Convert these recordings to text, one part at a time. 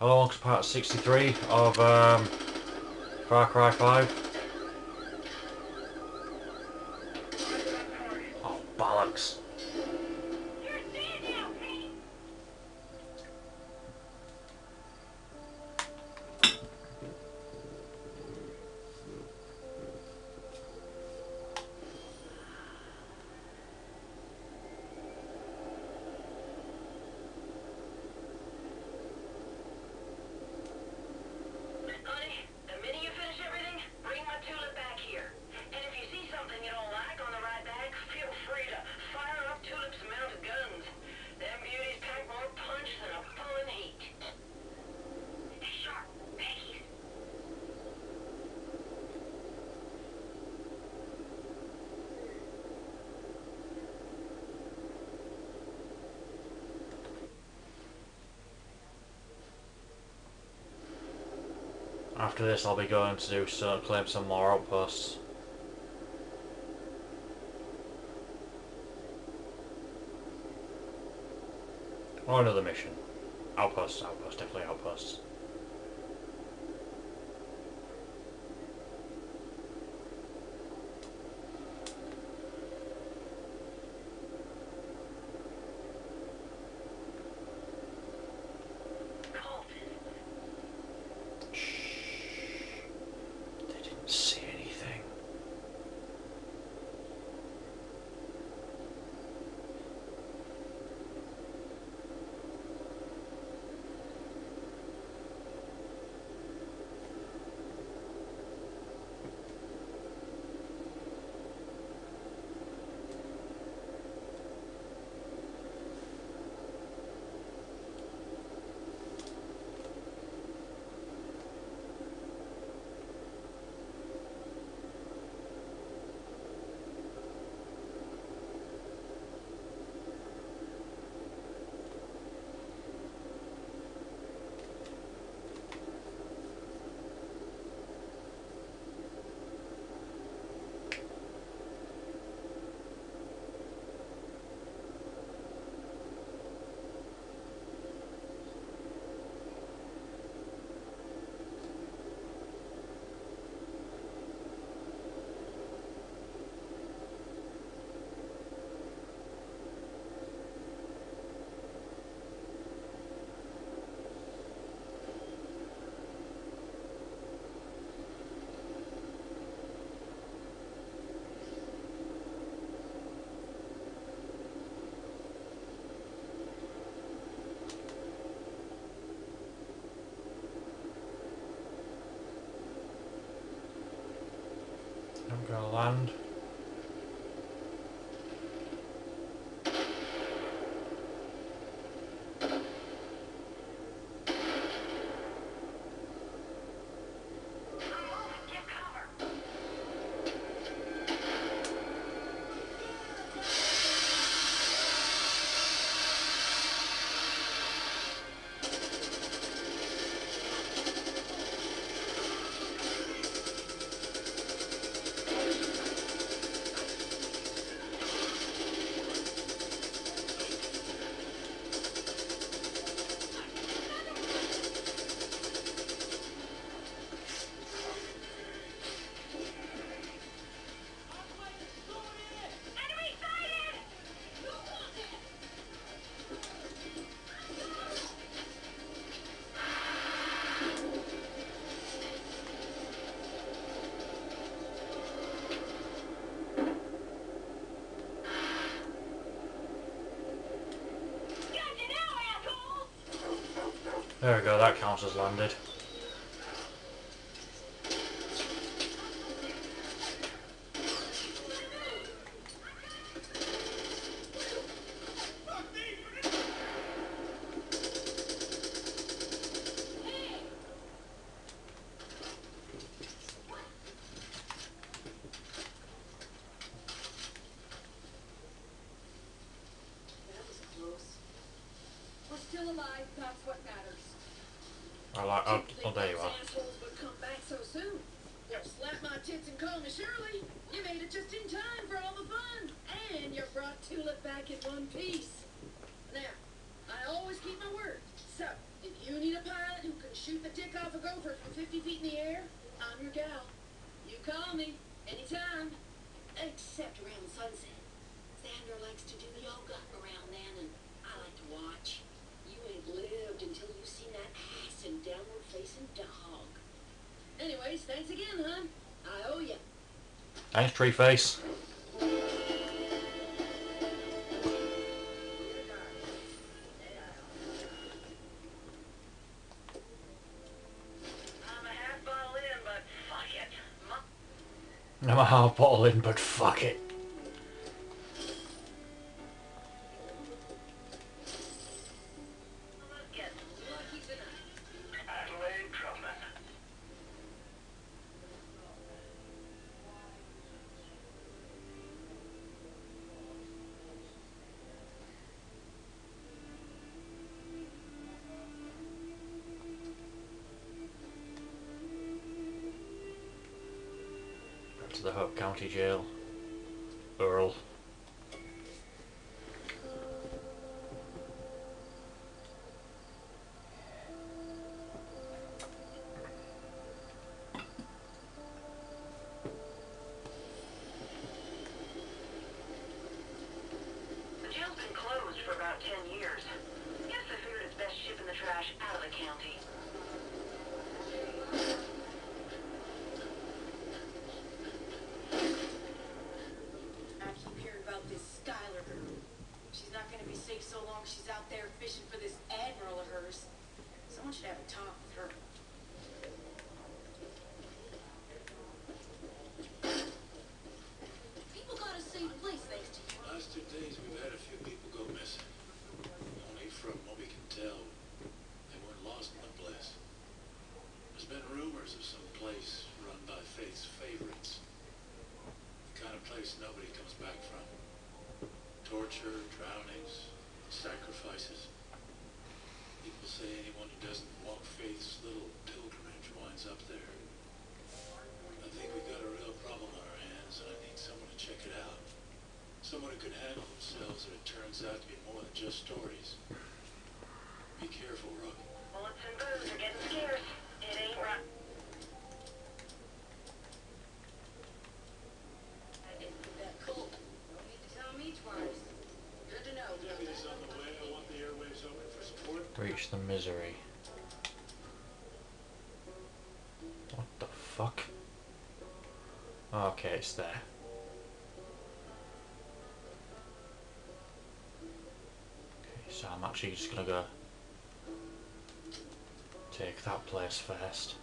Hello, to part 63 of um, Far Cry 5. Oh, bollocks. Honey, the minute you finish everything, bring my tulip back here. And if you see something you don't like on the ride back, feel free to fire up tulips mounted guns. Them beauties pack more punch than a pulling heat. Hey, Sharp, Peggy. After this, I'll be going to do some, claim some more outposts. Or another mission. Outposts, outposts, definitely outposts. I'm There we go, that counts as landed. Still alive, that's what matters. I like. Oh, oh, there you are. assholes would come back so soon. They'll slap my tits and call me Shirley. You made it just in time for all the fun. And you brought Tulip back in one piece. Now, I always keep my word. So, if you need a pilot who can shoot the dick off a gopher from 50 feet in the air, I'm your gal. You call me anytime. Except around sunset. Xander likes to do yoga around then, and I like to watch. You ain't lived until you've seen and downward facing dog. Anyways, thanks again, hon. I owe you. Thanks, Tree Face. I'm a half bottle in, but fuck it. To the Hope County Jail. Earl. The jail's been closed for about 10 years. Guess they figured it's best shipping the trash out of the county. I keep hearing about this Skylar girl. She's not gonna be safe so long she's out there fishing for this admiral of hers. Someone should have a talk with her. People got a safe place thanks to you. Last two days, we've had a few people go missing. Only from what we can tell, they weren't lost in the place. There's been rumors of some place run by Faith's favorites. The kind of place nobody comes back from. Torture, drownings, sacrifices. People say anyone who doesn't walk Faith's little pilgrimage winds up there. I think we got a real problem on our hands, and I need someone to check it out. Someone who can handle themselves, and it turns out to be more than just stories. Be careful, Rook. Bullets and booze are getting scarce. Fuck? Oh, okay, it's there. Okay, so I'm actually just gonna go take that place first.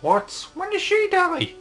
What? When did she die?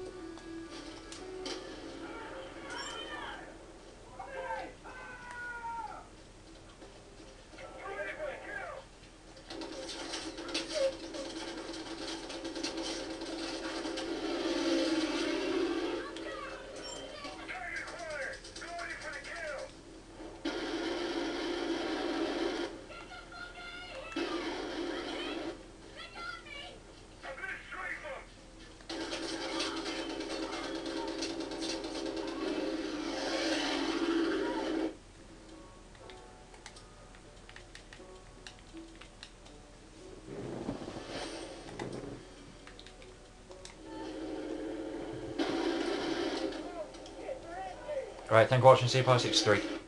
Right, thank you for watching Sea Power 63.